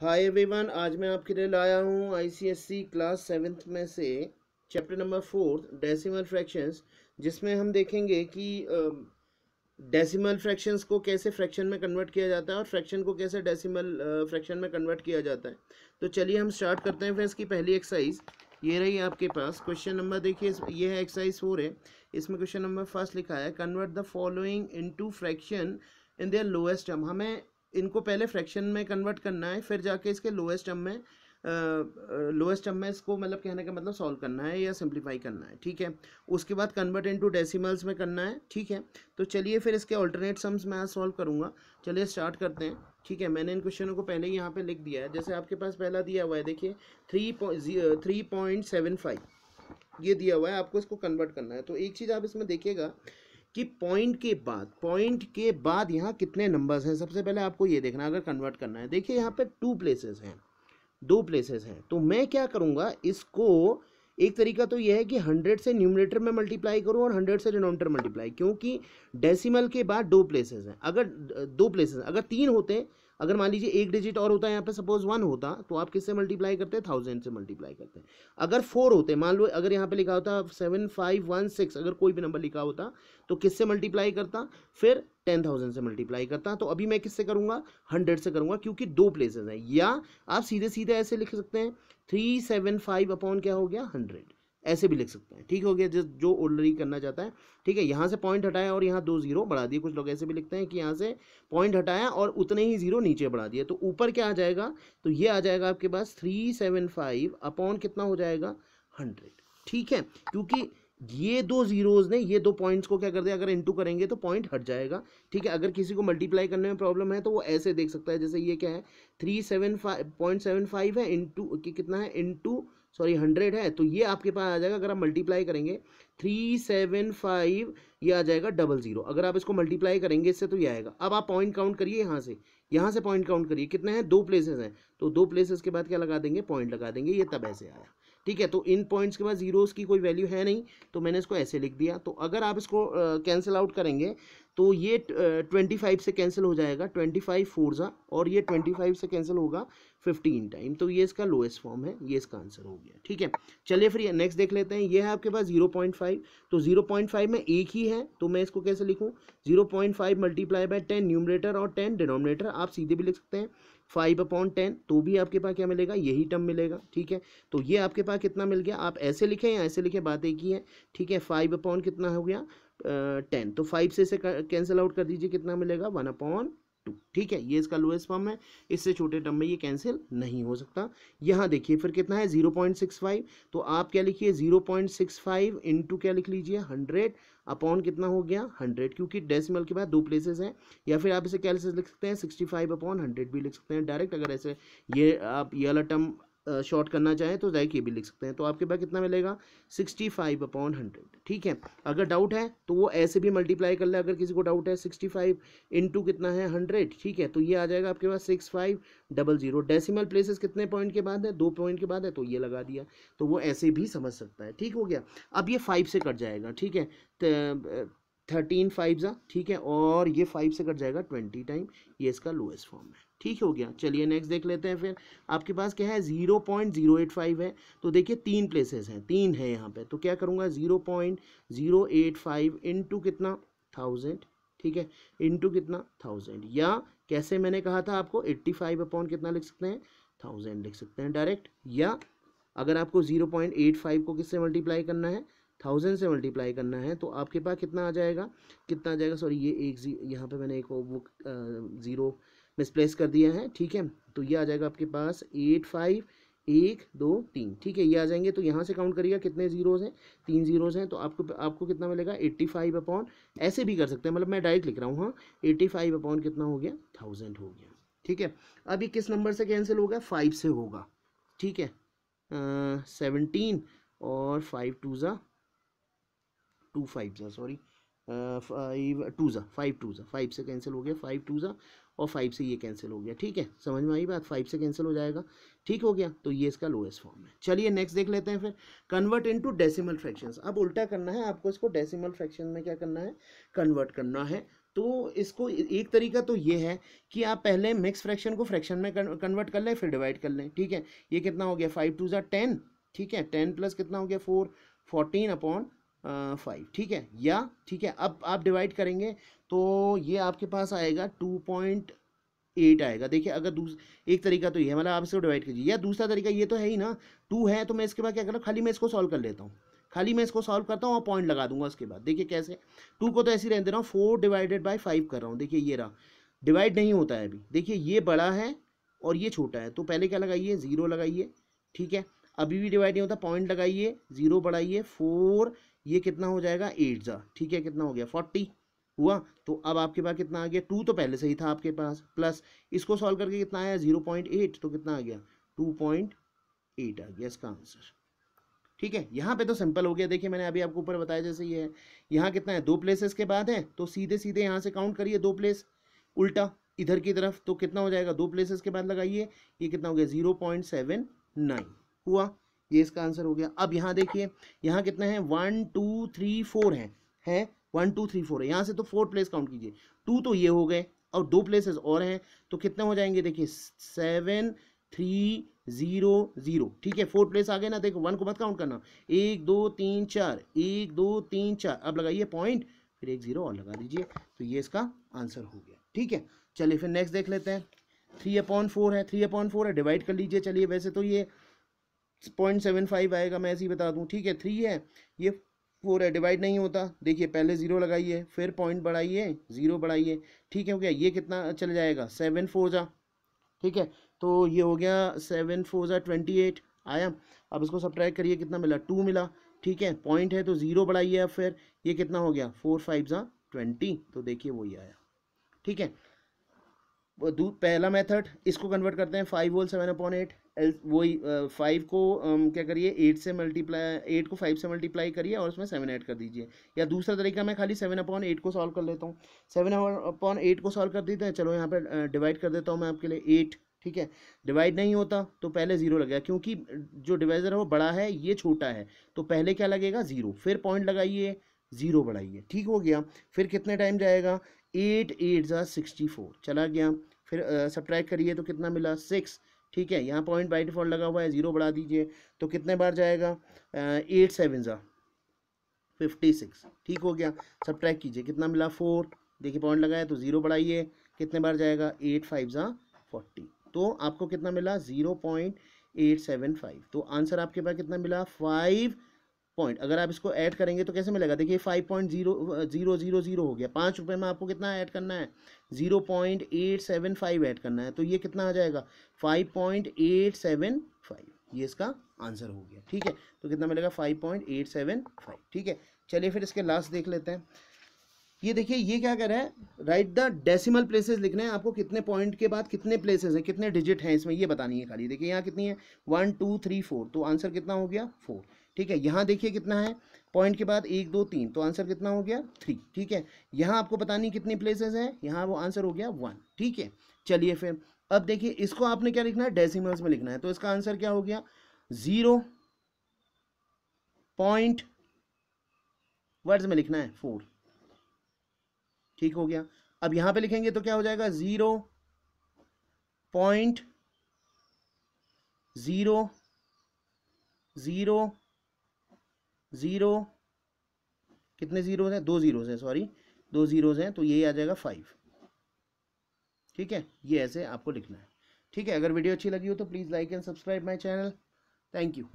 Hi everyone आज मैं आपके लिए लाया हूँ आईसीएससी क्लास सेवेंथ में से chapter number fourth decimal fractions जिसमें हम देखेंगे कि डेसिमल uh, फ्रैक्शंस को कैसे फ्रैक्शन में कन्वर्ट किया जाता है और फ्रैक्शन को कैसे डेसिमल फ्रैक्शन uh, में कन्वर्ट किया जाता है। तो चलिए हम स्टार्ट करते हैं फिर इसकी पहली एक्सरसाइज ये रही आपके पास क्वेश्चन नंबर देखिए ये है एक्सरसाइज फोर है। इसमें क्वेश्चन नंबर फ़र्स्ट लिखा है convert the following into fraction in their lowest term हमें इनको पहले फ्रैक्शन में कन्वर्ट करना है, फिर जाके इसके लोएस्ट टर्म में लोएस्ट टर्म में इसको मतलब कहने का मतलब सॉल्व करना है या सिंप्लीफाई करना है, ठीक है? उसके बाद कन्वर्ट इनटू डेसिमल्स में करना है, ठीक है? तो चलिए फिर इसके ऑल्टरनेट सम्स मैं आज सॉल्व करूँगा। चलिए स्टार्ट करते हैं, ठीक है? मैंने इन क्वेश्चनों को पहले ही यहाँ पर लिख दिया है। जैसे आपके पास पहला दिया हुआ है, देखिए three three point seven five ये दिया हुआ है, आपको इसको कन्वर्ट करना है। तो एक चीज़ आप इसमें देखिएगा कि पॉइंट के बाद पॉइंट के बाद यहाँ कितने नंबर्स हैं? सबसे पहले आपको ये देखना, अगर कन्वर्ट करना है। देखिए, यहाँ पर टू प्लेसेस हैं। दो प्लेसेस हैं। तो मैं क्या करूँगा? इसको एक तरीका तो यह है कि हंड्रेड से न्यूमिनेटर में मल्टीप्लाई करूँ और हंड्रेड से डिनोमीटर मल्टीप्लाई क्योंकि डेसिमल के बाद दो प्लेसेस हैं। अगर, दो प्लेसेस अगर तीन होते अगर मान लीजिए एक डिजिट और होता है यहाँ पे सपोज़ वन होता तो आप किससे मल्टीप्लाई करते हैं? थाउज़ेंड से मल्टीप्लाई करते हैं। अगर फोर होते, मान लो अगर यहाँ पे लिखा होता सेवन फाइव वन सिक्स अगर कोई भी नंबर लिखा होता तो किससे मल्टीप्लाई करता? फिर टेन थाउज़ेंड से मल्टीप्लाई करता। तो अभी मैं किससे करूँगा? हंड्रेड से करूँगा, क्योंकि दो प्लेसेज हैं। या आप सीधे सीधे ऐसे लिख सकते हैं थ्री सेवन फाइव अपॉन क्या हो गया? हंड्रेड ऐसे भी लिख सकते हैं। ठीक हो गया? जो जो ऑर्डनरी करना चाहता है। ठीक है, यहाँ से पॉइंट हटाया और यहाँ दो ज़ीरो बढ़ा दिए। कुछ लोग ऐसे भी लिखते हैं कि यहाँ से पॉइंट हटाया और उतने ही ज़ीरो नीचे बढ़ा दिए। तो ऊपर क्या आ जाएगा? तो ये आ जाएगा आपके पास थ्री सेवन फाइव अपॉन कितना हो जाएगा? हंड्रेड ठीक है? क्योंकि ये दो जीरोज ने ये दो पॉइंट्स को क्या कर दिया? अगर इंटू करेंगे तो पॉइंट हट जाएगा। ठीक है? अगर किसी को मल्टीप्लाई करने में प्रॉब्लम है तो वो ऐसे देख सकता है। जैसे ये क्या है? Three seven five point seven five है इंटू कितना है? इंटू सॉरी, हंड्रेड है तो ये आपके पास आ जाएगा। अगर आप मल्टीप्लाई करेंगे थ्री सेवन फाइव ये आ जाएगा डबल ज़ीरो अगर आप इसको मल्टीप्लाई करेंगे इससे तो ये आएगा। अब आप पॉइंट काउंट करिए यहाँ से। यहाँ से पॉइंट काउंट करिए। कितने हैं? दो प्लेसेस हैं। तो दो प्लेसेस के बाद क्या लगा देंगे? पॉइंट लगा देंगे। ये तब ऐसे आया। ठीक है तो इन पॉइंट्स के बाद जीरोस की कोई वैल्यू है नहीं तो मैंने इसको ऐसे लिख दिया। तो अगर आप इसको कैंसिल आउट करेंगे तो ये ट्वेंटी फाइव से कैंसिल हो जाएगा। ट्वेंटी फाइव फोर और ये ट्वेंटी फाइव से कैंसिल होगा। फिफ्टीन टाइम तो ये इसका लोएस्ट फॉर्म है, ये इसका आंसर हो गया, ठीक है? चलिए फिर नेक्स्ट देख लेते हैं। ये है आपके पास ज़ीरो पॉइंट फाइव तो ज़ीरो पॉइंट फाइव में एक ही है तो मैं इसको कैसे लिखूँ? Zero point five multiply by ten numerator और टेन डिनोमिनेटर आप सीधे भी लिख सकते हैं। फाइव अपॉन टेन तो भी आपके पास क्या मिलेगा? यही टर्म मिलेगा, ठीक है? तो ये आपके पास कितना मिल गया? आप ऐसे लिखें या ऐसे लिखें, बात एक ही है, ठीक है? फाइव अपॉन कितना हो गया? टेन तो फाइव से इसे कैंसिल आउट कर दीजिए, कितना मिलेगा? One upon two. ठीक है, ये इसका लोएस्ट फॉर्म है, इससे छोटे टर्म में ये कैंसिल नहीं हो सकता। यहाँ देखिए फिर कितना है ज़ीरो पॉइंट सिक्स फाइव तो आप क्या लिखिए zero point six five into क्या लिख लीजिए हंड्रेड अपॉन कितना हो गया हंड्रेड क्योंकि डेसिमल के बाद दो प्लेसेस हैं, या फिर आप इसे क्या लिख सकते हैं सिक्सटी फाइव अपॉन हंड्रेड भी लिख सकते हैं। डायरेक्ट अगर ऐसे ये, आप ये वाला टर्म शॉर्ट करना चाहें तो डायरेक्ट ये भी लिख सकते हैं। तो आपके पास कितना मिलेगा? सिक्सटी फाइव अपॉन हंड्रेड ठीक है? अगर डाउट है तो वो ऐसे भी मल्टीप्लाई कर ले, अगर किसी को डाउट है सिक्सटी फाइव इंटू कितना है? हंड्रेड ठीक है? तो ये आ जाएगा आपके पास six five double zero decimal places कितने पॉइंट के बाद है? दो पॉइंट के बाद है तो ये लगा दिया। तो वो ऐसे भी समझ सकता है, ठीक हो गया? अब ये फाइव से कट जाएगा, ठीक है? थर्टीन फाइव ज़ा ठीक है? और ये फाइव से कट जाएगा ट्वेंटी टाइम ये इसका लोएस्ट फॉर्म है। ठीक हो गया? चलिए नेक्स्ट देख लेते हैं फिर। आपके पास क्या है? Zero point zero eight five है। तो देखिए तीन प्लेसेस हैं, तीन है यहाँ पे। तो क्या करूँगा? Zero point zero eight five into कितना? थाउज़ेंड ठीक है? इंटू कितना? थाउज़ेंड या कैसे मैंने कहा था आपको? एट्टी फाइव अपॉन कितना लिख सकते हैं? थाउज़ेंड लिख सकते हैं डायरेक्ट या अगर आपको ज़ीरो पॉइंट एट फाइव को किससे मल्टीप्लाई करना है? थाउज़ेंड से मल्टीप्लाई करना है तो आपके पास कितना आ जाएगा? कितना आ जाएगा? सॉरी, ये एक जी, यहाँ पे मैंने एक वो ज़ीरो मिसप्लेस कर दिया है, ठीक है? तो ये आ जाएगा आपके पास एट फाइव, एक, दो, तीन, ठीक है? ये आ जाएँगे तो यहाँ से काउंट करिएगा कितने जीरोज़ हैं? तीन जीरोज़ हैं तो आपको आपको कितना मिलेगा? एट्टी फाइव अपॉन ऐसे भी कर सकते हैं। मतलब मैं डायरेक्ट लिख रहा हूँ हाँ एट्टी फाइव अपॉन कितना हो गया? थाउज़ेंड हो गया, ठीक है? अब ये किस नंबर से कैंसिल होगा? फाइव से होगा, ठीक है? सेवनटीन और फाइव टू ज़ा टू फाइव ज़ा सॉरी फाइव टू ज़ा फाइव टू ज़ा फाइव से कैंसिल हो गया फाइव टू ज़ा और फाइव से ये कैंसिल हो गया, ठीक है? समझ में आई बात? फाइव से कैंसिल हो जाएगा, ठीक हो गया? तो ये इसका लोएस्ट फॉर्म है। चलिए नेक्स्ट देख लेते हैं फिर। कन्वर्ट इनटू डेसिमल फ्रैक्शंस अब उल्टा करना है, आपको इसको डेसिमल फ्रैक्शन में क्या करना है? कन्वर्ट करना है। तो इसको एक तरीका तो ये है कि आप पहले मिक्स फ्रैक्शन को फ्रैक्शन में कन्वर्ट कर लें, फिर डिवाइड कर लें, ठीक है? ये कितना हो गया? फाइव टू ज़ा टेन ठीक है? टेन प्लस कितना हो गया? फोर फोर्टीन अपॉन फाइव ठीक है? या, ठीक है, अब आप डिवाइड करेंगे तो ये आपके पास आएगा टू पॉइंट एट आएगा। देखिए, अगर दूस, एक तरीका तो ये है मतलब आप इसको डिवाइड कीजिए। या दूसरा तरीका ये तो है ही ना टू है तो मैं इसके बाद क्या कर खाली मैं इसको सॉल्व कर लेता हूँ। खाली मैं इसको सॉल्व करता हूँ और पॉइंट लगा दूँगा उसके बाद। देखिए कैसे? टू को तो ऐसे ही रहने दे रहा हूँ फोर डिवाइडेड बाई फाइव कर रहा हूँ। देखिए ये रहा। डिवाइड नहीं होता है अभी। देखिए ये बड़ा है और ये छोटा है। तो पहले क्या लगाइए? ज़ीरो लगाइए, ठीक है? अभी भी डिवाइड नहीं होता पॉइंट लगाइए ज़ीरो बढ़ाइए फोर ये कितना हो जाएगा? एट ज़ा। ठीक है, कितना हो गया? फोर्टी हुआ? तो अब आपके पास कितना आ गया? टू तो पहले से ही था आपके पास। प्लस इसको सॉल्व करके कितना आया? ज़ीरो पॉइंट एट तो कितना आ गया? टू पॉइंट एट आ गया इसका आंसर ठीक है, यहाँ पे तो सिंपल हो गया। देखिए, मैंने अभी आपको ऊपर बताया जैसे ये है। यहाँ कितना है? दो प्लेसेस के बाद है तो सीधे सीधे यहाँ से काउंट करिए दो प्लेस उल्टा, इधर की तरफ़ तो कितना हो जाएगा? दो प्लेसेस के बाद लगाइए। ये कितना हो गया? ज़ीरो पॉइंट सेवन नाइन हुआ? ये इसका आंसर हो गया। अब यहाँ देखिए, यहाँ कितना है? वन टू थ्री फोर है। है? वन टू थ्री फोर है। यहाँ से तो फोर प्लेस काउंट कीजिए। टू तो ये हो गए और दो प्लेसेस और हैं। तो कितने हो जाएँगे? देखिए सेवन थ्री ज़ीरो ज़ीरो ठीक है फोर प्लेस आ गए ना? देखो वन को मत काउंट करना। एक, दो, तीन, चार। एक, दो, तीन, चार। अब लगाइए पॉइंट फिर एक ज़ीरो और लगा दीजिए। तो ये इसका आंसर हो गया। ठीक है, चलिए फिर नेक्स्ट देख लेते हैं। थ्री अपॉन फोर है। थ्री अपॉन फोर है। डिवाइड कर लीजिए। चलिए, वैसे तो ये पॉइंट सेवन फाइव आएगा, मैं ऐसे ही बता दूँ, ठीक है? थ्री है, ये फोर है डिवाइड नहीं होता। देखिए, पहले ज़ीरो लगाइए फिर पॉइंट बढ़ाइए ज़ीरो बढ़ाइए ठीक है? हो गया, ये कितना चल जाएगा? सेवन फोर जा, ठीक है? तो ये हो गया सेवन फोर ज़ा ट्वेंटी एट आया? अब इसको सब करिए, कितना मिला? टू मिला, ठीक है? पॉइंट है तो ज़ीरो बढ़ाइए अब फिर ये कितना हो गया? फोर फाइव ज़ा ट्वेंटी तो देखिए वही आया, ठीक है? पहला मेथड इसको कन्वर्ट करते हैं five whole seven upon eight वही फाइव को क्या करिए एट से मल्टीप्लाई एट को फाइव से मल्टीप्लाई करिए और उसमें सेवन ऐड कर दीजिए। या दूसरा तरीका मैं खाली सेवन अपॉन एट को सॉल्व कर लेता हूँ। सेवन अपॉन एट को सॉल्व कर देते हैं, चलो यहाँ पे डिवाइड कर देता हूँ मैं आपके लिए एट ठीक है? डिवाइड नहीं होता तो पहले ज़ीरो लगेगा क्योंकि जो डिवाइज़र है वो बड़ा है, ये छोटा है तो पहले क्या लगेगा? ज़ीरो फिर पॉइंट लगाइए ज़ीरो बढ़ाइए, ठीक हो गया। फिर कितने टाइम जाएगा? एट एट ज़ा सिक्सटी फोर चला गया। फिर सब्ट्रैक्ट करिए तो कितना मिला? सिक्स ठीक है, यहाँ पॉइंट बाई डिफ़ॉल्ट लगा हुआ है ज़ीरो बढ़ा दीजिए तो कितने बार जाएगा? एट सेवन ज़ा। फिफ्टी सिक्स ठीक हो गया। सब ट्रैक कीजिए, कितना मिला? फोर देखिए पॉइंट लगाया तो ज़ीरो बढ़ाइए। कितने बार जाएगा? एट फाइव ज़ा फोर्टी तो आपको कितना मिला? Zero point eight seven five तो आंसर आपके पास कितना मिला? फाइव पॉइंट अगर आप इसको ऐड करेंगे तो कैसे मिलेगा? देखिए five point zero zero zero zero हो गया। पाँच रुपये में आपको कितना ऐड करना है? Zero point eight seven five add करना है। तो ये कितना आ जाएगा? Five point eight seven five ये इसका आंसर हो गया। ठीक है? तो कितना मिलेगा? Five point eight seven five ठीक है? चलिए फिर इसके लास्ट देख लेते हैं। ये देखिए, ये क्या कर रहा है? राइट द डेसिमल प्लेसेस लिखने हैं। आपको कितने पॉइंट के बाद कितने प्लेसेस हैं, कितने डिजिट हैं इसमें, ये बतानी है खाली। देखिए, यहाँ कितनी है? वन टू थ्री फोर तो आंसर कितना हो गया? फोर ठीक है, यहाँ देखिए कितना है पॉइंट के बाद एक, दो, तीन तो आंसर कितना हो गया? थ्री ठीक है? यहाँ आपको पता नहीं कितनी प्लेसेस हैं, यहाँ वो आंसर हो गया वन ठीक है? चलिए फिर, अब देखिए, इसको आपने क्या लिखना है? डेसिमल्स में लिखना है तो इसका आंसर क्या हो गया? ज़ीरो पॉइंट वर्ड्स में लिखना है फोर ठीक हो गया? अब यहाँ पे लिखेंगे तो क्या हो जाएगा? Zero point zero zero zero, कितने ज़ीरोज़ हैं? दो ज़ीरोज़ हैं सॉरी दो ज़ीरोज़ हैं तो ये आ जाएगा फाइव ठीक है? ये ऐसे आपको लिखना है। ठीक है, अगर वीडियो अच्छी लगी हो तो please like and subscribe my channel thank you